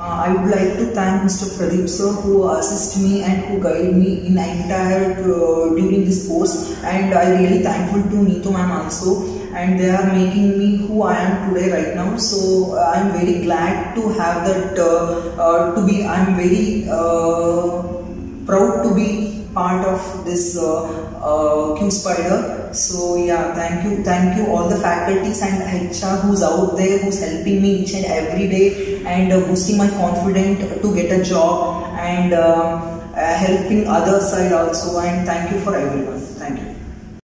Uh, I would like to thank Mr. Pradeep sir who assist me and who guide me in entire uh, during this course and I really thankful to Neetu ma'am also and they are making me who I am today right now so uh, I am very glad to have that uh, uh, to be I am very uh, proud to be part of this uh, uh, QSpider. So yeah, thank you, thank you all the faculties and HR who's out there who's helping me each and every day and uh, boosting my confidence to get a job and uh, uh, helping other side also. And thank you for everyone.